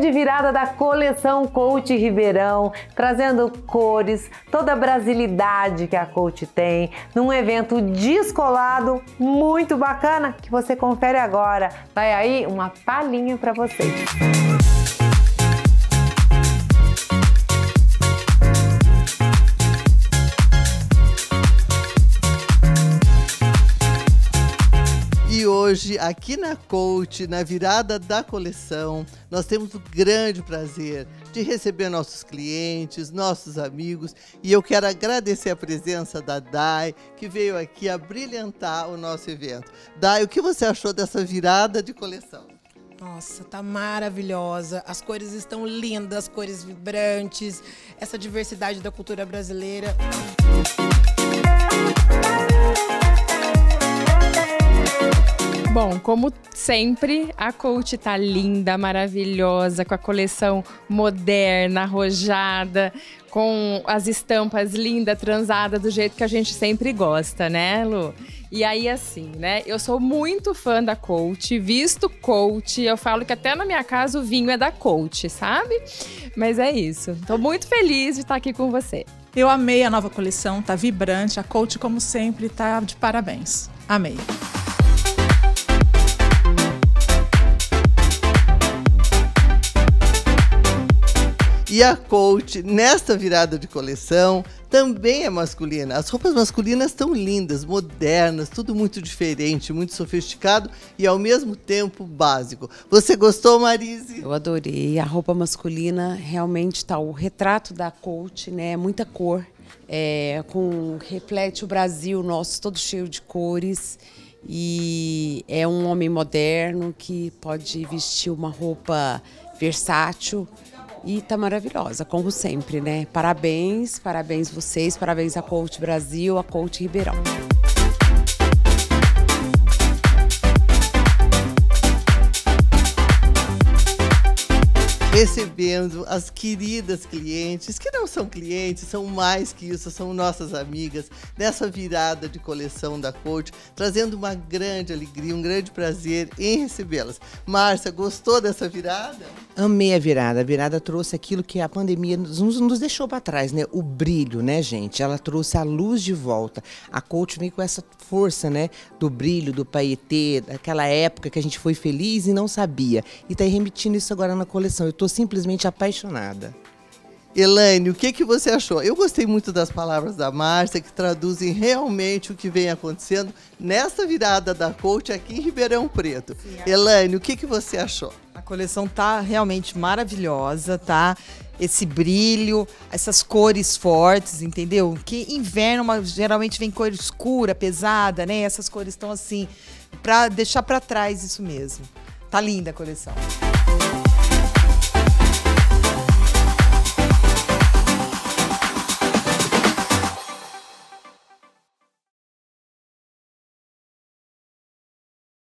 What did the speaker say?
virada da coleção Coach Ribeirão, trazendo cores, toda a brasilidade que a Coach tem, num evento descolado muito bacana que você confere agora. Vai aí uma palhinha para vocês. Hoje, aqui na Coach, na virada da coleção, nós temos o grande prazer de receber nossos clientes, nossos amigos, e eu quero agradecer a presença da Dai, que veio aqui a brilhantar o nosso evento. Dai, o que você achou dessa virada de coleção? Nossa, tá maravilhosa. As cores estão lindas, cores vibrantes, essa diversidade da cultura brasileira. Bom, como sempre, a Coach tá linda, maravilhosa, com a coleção moderna, arrojada, com as estampas lindas, transadas, do jeito que a gente sempre gosta, né, Lu? E aí, assim, né? Eu sou muito fã da Coach, visto Coach. Eu falo que até na minha casa o vinho é da Coach, sabe? Mas é isso. Tô muito feliz de estar aqui com você. Eu amei a nova coleção, tá vibrante. A Coach, como sempre, tá de parabéns. Amei. E a coach, nesta virada de coleção, também é masculina. As roupas masculinas estão lindas, modernas, tudo muito diferente, muito sofisticado e ao mesmo tempo básico. Você gostou, Marise? Eu adorei. A roupa masculina realmente está o retrato da coach, né? Muita cor, é, com reflete o Brasil nosso todo cheio de cores e é um homem moderno que pode vestir uma roupa versátil e tá maravilhosa, como sempre, né? Parabéns, parabéns vocês, parabéns a Coach Brasil, a Coach Ribeirão. Recebendo as queridas clientes, que não são clientes, são mais que isso, são nossas amigas, nessa virada de coleção da Coach, trazendo uma grande alegria, um grande prazer em recebê-las. Márcia, gostou dessa virada? Amei a virada. A virada trouxe aquilo que a pandemia nos, nos deixou para trás, né? O brilho, né, gente? Ela trouxe a luz de volta. A Coach veio com essa força, né? Do brilho, do paetê, daquela época que a gente foi feliz e não sabia. E tá remetindo isso agora na coleção. Eu tô simplesmente apaixonada. Elaine, o que, que você achou? Eu gostei muito das palavras da Márcia, que traduzem realmente o que vem acontecendo nessa virada da coach aqui em Ribeirão Preto. Sim, Elaine, o que, que você achou? A coleção tá realmente maravilhosa, tá? Esse brilho, essas cores fortes, entendeu? Que inverno uma, geralmente vem cor escura, pesada, né? Essas cores estão assim, para deixar para trás isso mesmo. Tá linda a coleção.